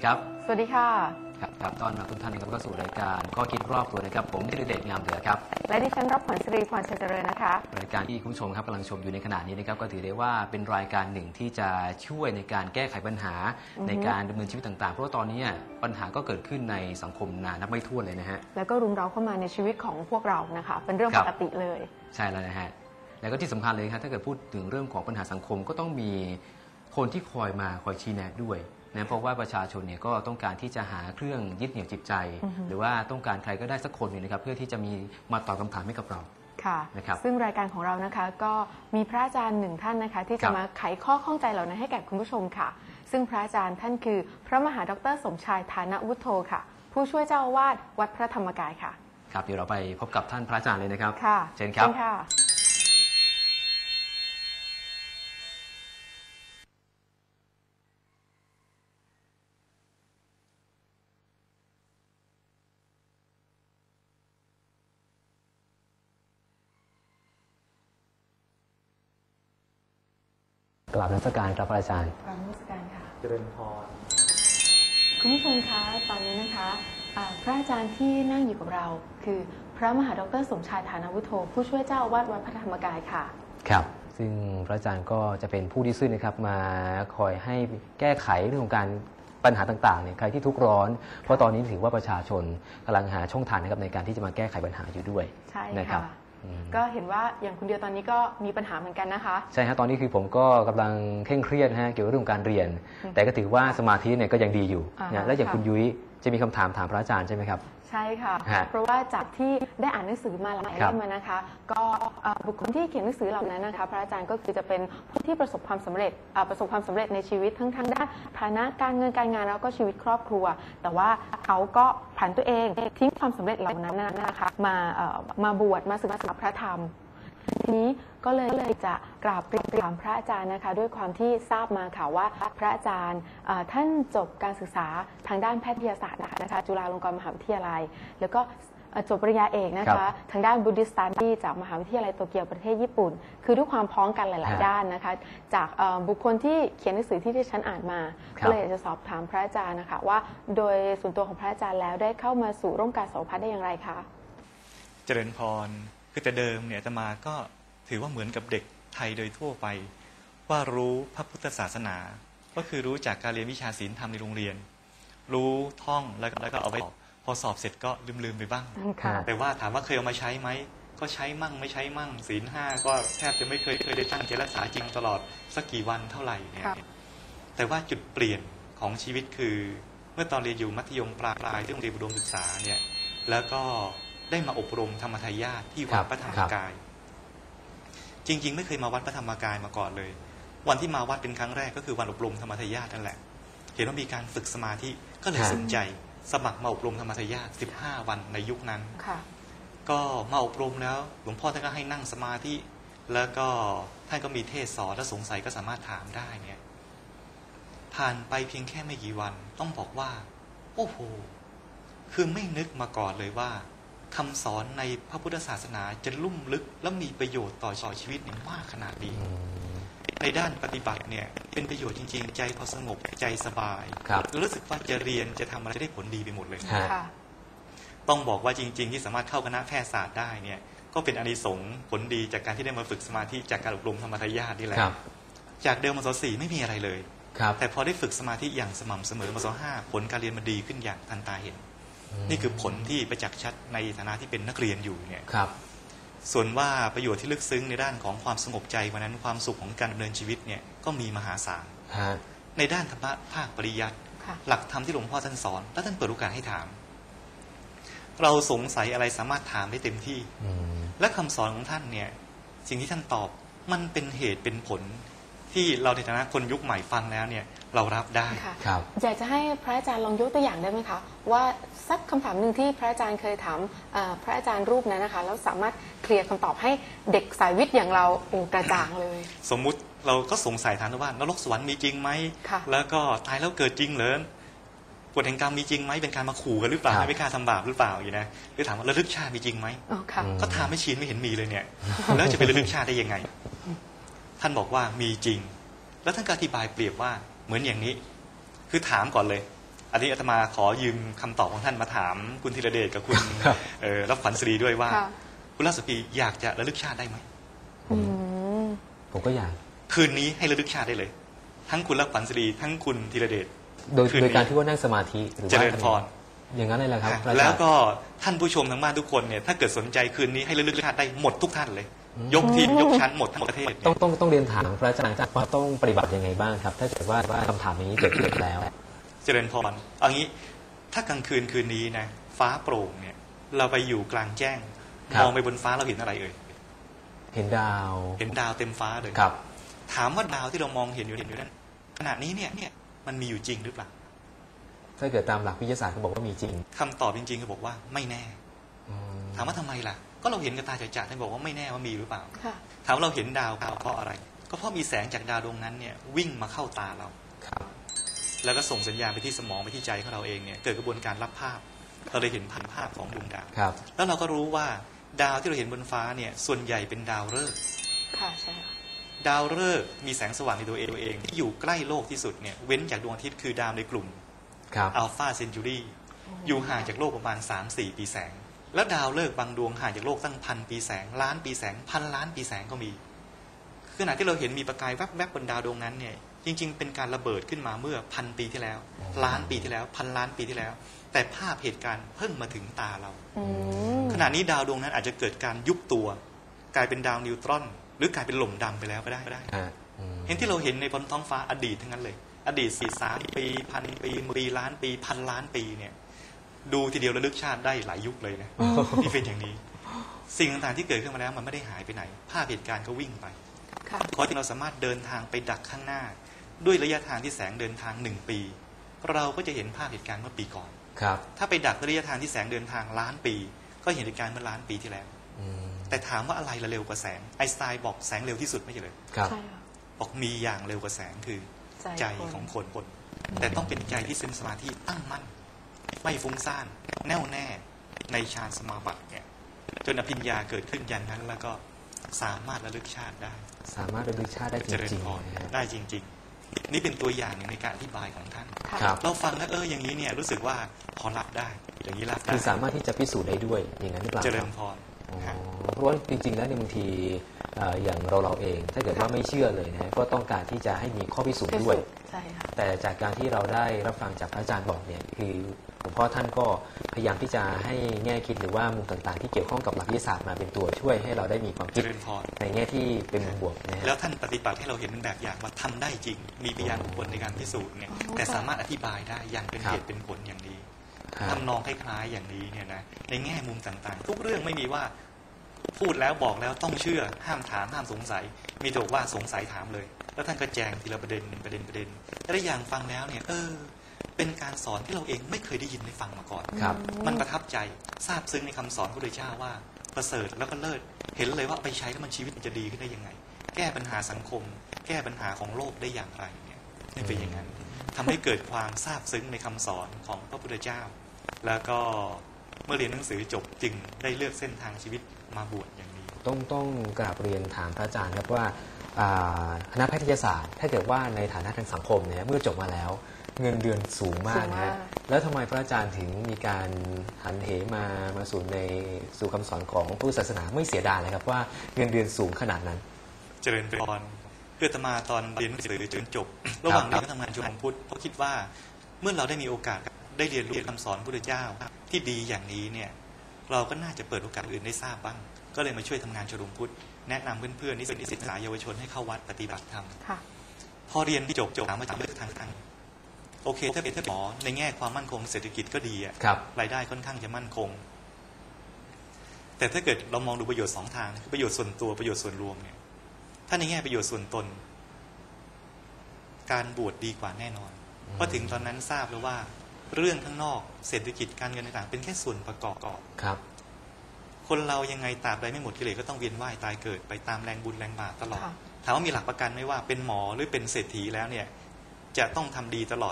วัสดีครับ สวัสดีค่ะ ครับครับต้อนรับทุกท่านนะครับเข้าสู่รายการข้อคิดรอบตัวนะครับ ผมธีรเดชงามเหลือครับ และดิฉันรับผลสิริพรชัยเจริญนะคะ รายการที่คุณผู้ชมครับกำลังชมอยู่ในขณะนี้นะครับก็ถือได้ว่าเป็นรายการหนึ่งที่จะช่วยในการแก้ไขปัญหาอือฮึในการดำเนินชีวิตต่างๆ เพราะว่าตอนนี้ปัญหาก็เกิดขึ้นในสังคมนานับไม่ถ้วนเลยนะฮะ แล้วก็รุมเร้าเข้ามาในชีวิตของพวกเรานะคะ เป็นเรื่องครัปบกติเลย ใช่แล้วนะฮะ แล้วก็ที่สำคัญเลยครับถ้าเกิดพูดถึงเรื่องของปัญหาสังคมก็ต้องมีคนที่คอยมาคอยชี้แนะด้วย นะเพราะว่าประชาชนเนี่ยก็ต้องการที่จะหาเครื่องยึดเหนี่ยวจิตใจอือฮึหรือว่าต้องการใครก็ได้สักคนหนึ่งนะครับ เพื่อที่จะมีมาตอบคำถามให้กับเราค่ะนะครับซึ่งรายการของเรานะคะก็มีพระอาจารย์หนึ่งท่านนะคะ ที่ครัจะบมาไขข้อข้องใจเหล่านั้นให้แก่คุณผู้ชมค่ะ ซึ่งพระอาจารย์ท่านคือ พระมหาดรสมชายฐานวุฒโธค่ะ ผู้ช่วยเจ้าอาวาสวัดพระธรรมกายค่ะ ครับเดี๋ยวเราไปพบกับท่านพระอาจารย์เลยนะครับค่ะเชิญครับ กราบนมัสการครับพระอาจารย์กราบนมัสการค่ะเจริญพรคุณผู้ชมคะตอนนี้นะคะอ่าพระอาจารย์ที่นั่งอยู่กับเรา คือพระมหาดรสมชายฐานวุฒโธผู้ช่วยเจ้าอาวาสวัดพระธรรมกายค่ะ ครับ ซึ่งพระอาจารย์ก็จะเป็นผู้ที่ซื่อนะครับมาคอยให้แก้ไขเรื่องของการปัญหาต่างๆเนี่ยใครที่ทุกข์ร้อน เพราะตอนนี้ถือว่าประชาชนกำลังหาช่องทางนะครับในการที่จะมาแก้ไขปัญหาอยู่ด้วยใช่นะครัค่ะบอืม ก็เห็นว่าอย่างคุณเดียวตอนนี้ก็มีปัญหาเหมือนกันนะคะ ใช่ฮะตอนนี้คือผมก็กำลังเคร่งเครียดฮะเกี่ยวกับเรื่องของการเรียนอืมแต่ก็ถือว่าสมาธิเนี่ยก็ยังดีอยู่อ่าฮะนะและอย่างค่ะคุณยุ้ย จะมีคำถามถามพระอาจารย์ใช่ไหมครับ ใช่ค่ะฮะเพราะว่าจากที่ได้อ่านหนังสือมาหลายครัเล่บมมานะคะ ก็เอ่อบุคคลที่เขียนหนังสือเหล่านั้นนะคะพระอาจารย์ก็คือจะเป็นผู้ที่ประสบความสำเร็จอ่าประสบความสำเร็จในชีวิตทั้งทางด้านฐานะการเงินการงานแล้วก็ชีวิตครอบครัว แต่ว่าเขาก็ผันตัวเองทิ้งความสำเร็จเหล่านั้นนะคะมาเอ่อมาบวชมาศึกษาพระธรรม ทีนี้ก็เลยเลยจะกราบเรียนถามพระอาจารย์นะคะ ด้วยความที่ทราบมาค่ะว่าพระอาจารย์เอ่อท่านจบการศึกษาทางด้านแพทยศาสตร์นะคะ จุฬาลงกรณ์มหาวิทยาลัย แล้วก็เอ่อจบปริญญาเอกนะครัคะบทางด้านบุ d ดิสตันดี้จากมหาวิทยาลัยโตเกียวประเทศญี่ปุ่น คือด้วยความพร้อมกันหลายฮะๆด้านนะคะ จากเอ่อบุคคลที่เขียนหนังสือที่ที่ฉันอ่านมาครับก็เลยอยากจะสอบถามพระอาจารย์นะคะ ว่าโดยส่วนตัวของพระอาจารย์แล้วได้เข้ามาสู่ร่มการสวพัฒน์ได้อย่างไรคะ เจริญพร คือแต่เดิมเนี่ยอาตมาก็ถือว่าเหมือนกับเด็กไทยโดยทั่วไป ว่ารู้พระพุทธศาสนา ก็คือรู้จากการเรียนวิชาศีลธรรมในโรงเรียน รู้ท่องแล้วก็แล้วก็เอาไปสอบพอสอบเสร็จก็ลืมๆไปบ้างค่ะแต่ว่าถามว่าเคยเอามาใช้ไหมก็ใช้มั่งไม่ใช้มั่งศีลห้าก็แทบจะไม่เคยเคยได้ตั้งใจรักษาจริงตลอดสักกี่วันเท่าไหร่เนี่ยครับแต่ว่าจุดเปลี่ยนของชีวิตคือ เมื่อตอนเรียนอยู่มัธยมปลายปลายที่โรงเรียนอุดมศึกษาเนี่ยแล้วก็ ได้มาอบรมธรรมทายาทที่ครัวัดบพระธรรมครับกาย จริง ๆ ไม่เคยมาวัดพระธรรมกายมาก่อนเลย วันที่มาวัดเป็นครั้งแรกก็คือวันอบรมธรรมทายาทนั่นแหละ เห็นว่ามีการฝึกสมาธิก็เลยสนใจ สมัครมาอบรมธรรมทายาท15 วันในยุคนั้นค่ะก็มาอบรมแล้วหลวงพ่อท่านก็ให้นั่งสมาธิ แล้วก็ท่านก็มีเทศสอนถ้าสงสัยก็สามารถถามได้เนี่ยผ่านไปเพียงแค่ไม่กี่วันต้องบอกว่า โอ้โห คือไม่นึกมาก่อนเลยว่า คำสอนในพระพุทธศาสนาจะลุ่มลึกและมีประโยชน์ต่อชีวิตเนี่ยมากขนาดนี้ในด้านปฏิบัติเนี่ยเป็นประโยชน์จริง ๆ ใจพอสงบใจสบายครับรู้สึกว่าจะเรียนจะทำอะไรได้ผลดีไปหมดเลยฮะค่ะต้องบอกว่าจริง ๆ ที่สามารถเข้าคณะแพทยศาสตร์ได้เนี่ย ก็เป็นอานิสงส์ผลดีจากการที่ได้มาฝึกสมาธิจากการอบรมธรรมทายาทนี่แหละครับจากเดิมมศสี่ไม่มีอะไรเลยครับแต่พอได้ฝึกสมาธิอย่างสม่ำเสมอมศห้าผลการเรียนมันดีขึ้นอย่างทันตาเห็น นี่คือผลที่ประจักษ์ชัดในฐานะที่เป็นนักเรียนอยู่เนี่ยครับ ส่วนว่าประโยชน์ที่ลึกซึ้งในด้านของความสงบใจวันนั้นความสุขของการดำเนินชีวิตเนี่ยก็มีมหาศาลฮะในด้านธรรมะภาคปริยัติค่ะหลักธรรมที่หลวงพ่อท่านสอนและท่านเปิดโอกาสให้ถาม เราสงสัยอะไรสามารถถามได้เต็มที่อืมและคำสอนของท่านเนี่ย สิ่งที่ท่านตอบมันเป็นเหตุเป็นผล ที่เราในฐานะคนยุคใหม่ฟังแล้วเนี่ยเรารับได้ค่ะครับอยากจะให้พระอาจารย์ลองยกตัวอย่างได้ไหมคะ ว่าสักคำถามหนึ่งที่พระอาจารย์เคยถามเอ่อพระอาจารย์รูปนั้นนะคะแล้วสามารถเคลียร์คำตอบให้เด็กสายวิทย์อย่างเราโอ้กระจ่างเลย สมมุติเราก็สงสัยถามว่านรกสวรรค์มีจริงไหมค่ะแล้วก็ตายแล้วเกิดจริงเหรอกฎแห่งกรรมมีจริงไหมเป็นการมาขู่กันหรือเปล่าครับไม่กล้าทำบาปหรือเปล่าอย่างนี้นะหรือถามว่าระลึกชาติมีจริงไหมอ๋อค่ะอืมก็ถามไม่ชินไม่เห็นมีเลยเนี่ยแล้วจะไประลึกชาติได้ยังไง ท่านบอกว่ามีจริง แล้วท่านก็อธิบายเปรียบว่าเหมือนอย่างนี้ คือถามก่อนเลย อันนี้อาตมาขอยืมคำตอบของท่านมาถามคุณธีรเดชกับคุณครับเอ่อรับขวัญศรีด้วยว่าค่ะคุณรัศพีอยากจะระลึกชาติได้ไหมอืมผมก็อยากคืนนี้ให้ระลึกชาติได้เลย ทั้งคุณรับขวัญศรีทั้งคุณธีรเดชโดยคืนนี้โดยการที่ว่านั่งสมาธิหรือเจว่าริญพรอย่างนั้นเลยแหละครับพระอาจารย์แล้วก็ท่านผู้ชมทางบ้านทุกคนเนี่ยถ้าเกิดสนใจคืนนี้ให้ระลึกชาติได้หมดทุกท่านเลย ยกทีมยกชั้นหมดทั้งประเทศต้องต้องต้องเรียนถามพระอาจารย์ว่าต้องปฏิบัติยังไงบ้างครับ ถ้าเกิดว่าว่าคำถามนี้เกิดขึ้นแล้ว เจริญพรเอางี้ ถ้ากลางคืนคืนนี้นะฟ้าโปร่งเนี่ย เราไปอยู่กลางแจ้งครับมองไปบนฟ้าเราเห็นอะไรเอ่ยเห็นดาว เห็นดาวเต็มฟ้าเลยครับ ถามว่าดาวที่เรามองเห็นอยู่เห็นอยู่นั้นขณะนี้เนี่ยเนี่ยมันมีอยู่จริงหรือเปล่าถ้าเกิดตามหลักวิทยาศาสตร์เขาบอกว่ามีจริงคำตอบจริงๆก็บอกว่าไม่แน่อืมถามว่าทำไมล่ะ ก็เราเห็นกับตาจ่าๆท่านบอกว่าไม่แน่ว่ามีหรือเปล่าค่ะถามว่าเราเห็นดาวเพราะอะไร ก็เพราะมีแสงจากดาวดวงนั้นเนี่ยวิ่งมาเข้าตาเราครับ แล้วก็ส่งสัญญาณไปที่สมองไปที่ใจของเราเองเนี่ยเกิดกระบวนการรับภาพ เราเลยเห็นภาพภาพของดวงดาวครับ แล้วเราก็รู้ว่าดาวที่เราเห็นบนฟ้าเนี่ยส่วนใหญ่เป็นดาวฤกษ์ค่ะใช่ค่ะดาวฤกษ์มีแสงสว่างในตัวเองตัวเอง ที่อยู่ใกล้โลกที่สุดเนี่ยเว้นจากดวงอาทิตย์คือดาวในกลุ่มครับอัลฟาเซนจูรีอยู่ห่างจากโลกประมาณ 3-4 ปีแสง แล้วดาวฤกษ์บางดวงห่างจากโลกตั้งพันปีแสงล้านปีแสงพันล้านปีแสงก็มีขณะที่เราเห็นมีประกายแวบๆบนดาวดวงนั้นเนี่ยจริง ๆ เป็นการระเบิดขึ้นมาเมื่อพันปีที่แล้ว ล้านปีที่แล้ว พันล้านปีที่แล้ว แต่ภาพเหตุการณ์เพิ่งมาถึงตาเราอืมขณะนี้ดาวดวงนั้นอาจจะเกิดการยุบตัว กลายเป็นดาวนิวตรอน หรือกลายเป็นหล่มดำไปแล้วก็ได้ก็ได้อ่าอืมเห็นที่เราเห็นในบนท้องฟ้าอดีตทั้งนั้นเลย อดีตสี่สามปีพันปีปีล้านปีพันล้านปีเนี่ย ดูทีเดียวระลึกชาติได้หลายยุคเลยนะที่เป็นอย่างนี้ สิ่งต่างๆที่เกิดขึ้นมาแล้วมันไม่ได้หายไปไหน ภาพเหตุการณ์ก็วิ่งไปค่ะขอที่เราสามารถเดินทางไปดักข้างหน้า ด้วยระยะทางที่แสงเดินทางหนึ่งปี เราก็จะเห็นภาพเหตุการณ์เมื่อปีก่อนครับ ถ้าไปดักระยะทางที่แสงเดินทางล้านปี ก็เห็นเหตุการณ์เมื่อล้านปีที่แล้วอืมแต่ถามว่าอะไรละเร็วกว่าแสงไอน์สไตน์บอกแสงเร็วที่สุดไม่ใช่เลยครับใช่ค่ะบอกมีอย่างเร็วกว่าแสงคือ ใจของคนคนแต่ต้องเป็นใจที่เป็นสมาธิตั้งมั่น ไม่ฟุ้งซ่านแน่วแน่ในฌานสมาบัติเนี่ยจนอภิญญาเกิดขึ้นอย่างนั้น แล้วก็สามารถระลึกชาติได้ สามารถระลึกชาติได้จเจริญริงพรๆนะฮะได้จริง ๆ นี่เป็นตัวอย่างหนึ่งในการอธิบายของท่านค่ะครับเราฟังแล้วเอออย่างนี้เนี่ยรู้สึกว่าพอรับได้ อย่างนี้รับได้คือสามารถที่จะพิสูจน์ได้ด้วยอย่างนั้นหรือเปล่าเจคริรับญพรอ๋อครับเพราะว่าจริง ๆ แล้วในยบางทีเอ่ออย่างเราเราเอง ถ้าเกิดว่าไม่เชื่อเลยนะฮะก็ต้องการที่จะให้มีข้อพิสูจน์ด้วยใช่ค่ะแต่จากการที่เราได้รับฟังจากพระอาจารย์บอกเนี่ยคือ หลวงพ่อท่านก็พยายามที่จะให้แง่คิดหรือว่ามุมต่างๆ ที่เกี่ยวข้องกับหลักวิทยาศาสตร์มาเป็นตัวช่วยให้เราได้มีความเจคิดริญพรในแง่ที่เป็นมุมบวกนะฮะแล้วท่านปฏิบัติให้เราเห็นเป็นแบบอย่างว่าทำได้จริง มีพยานบุคคลในการพิสูจน์เนี่ยอ๋อแต่สามารถอธิบายได้อย่างเป็นครัเหบตุเป็นผลอย่างดีครับทำนองคล้ายๆอย่างนี้เนี่ยนะในแง่มุมต่างๆ ทุกเรื่องไม่มีว่าพูดแล้วบอกแล้วต้องเชื่อห้ามถามห้ามสงสัย มีแต่บอกว่าสงสัยถามเลย แล้วท่านก็แจงทีละประเด็นประเด็นประเด็นแต่ละอย่างฟังแล้วเนี่ย เออ เป็นการสอนที่เราเองไม่เคยได้ยินได้ฟังมาก่อนครับ มันประทับใจซาบซึ้งในคำสอนของพระพุทธเจ้าว่าประเสริฐแล้วก็เลิศเห็นเลยว่าเอาไปใช้แล้วมันชีวิตมันจะดีขึ้นได้ยังไง แก้ปัญหาสังคม แก้ปัญหาของโลกได้อย่างไรเนี่ยนี่เป็นอย่างนั้นทำให้เกิดความซาบซึ้งในคำสอนของพระพุทธเจ้า แล้วก็เมื่อเรียนหนังสือจบจึงได้เลือกเส้นทางชีวิตมาบวชอย่างนี้ ต้องต้องกราบเรียนถามพระอาจารย์ครับว่าอ่าคณะแพทยศาสตร์ ถ้าเกิดว่าในฐานะทางสังคมเนี่ยเมื่อจบมาแล้ว เงินเดือนสูงมากนะฮะสูงมากแล้วทำไมพระอาจารย์ถึงมีการหันเหมามาสู่ในสู่คำสอนของพุทธศาสนาไม่เสียดายเลยครับว่าเงินเดือนสูงขนาดนั้น เจริญพรเพื่ออาตมาตอนเรียนหนังสือจนจบ ระหว่างเรียนก็ทำงานชุมพุทธเพราะคิดว่าเมื่อเราได้มีโอกาสได้เรียนรู้คำสอนพระพุทธเจ้าที่ดีอย่างนี้เนี่ยเราก็น่าจะเปิดโอกาสอื่นได้ทราบบ้าง ก็เลยมาช่วยทำงานชมพุทธแนะนำเพื่อนๆนิสิตนิสิตศึกษาเยาวชนให้เข้าวัดปฏิบัติธรรมค่ะพอเรียนจบจบถามว่าจะเลือกทางทาง โอเค ถ้าเป็นถ้าหมอในแง่ความมั่นคงเศรษฐกิจก็ดีอะครับรายได้ค่อนข้างจะมั่นคง แต่ถ้าเกิดเรามองดูประโยชน์สองทางคือประโยชน์ส่วนตัวประโยชน์ส่วนรวมเนี่ย ถ้าในแง่ประโยชน์ส่วนตน การบวชดีกว่าแน่นอน เพราะถึงตอนนั้นทราบแล้วว่า เรื่องข้างนอกเศรษฐกิจการเงินต่างๆ เป็นแค่ส่วนประกอบครับ คนเรายังไงตราบใดไม่หมดกิเลสก็ต้องเวียนว่ายตายเกิดไปตามแรงบุญแรงบาปตลอดค่ะถามว่ามีหลักประกันไหมว่าเป็นหมอหรือเป็นเศรษฐีแล้วเนี่ยจะต้องทำดีตลอด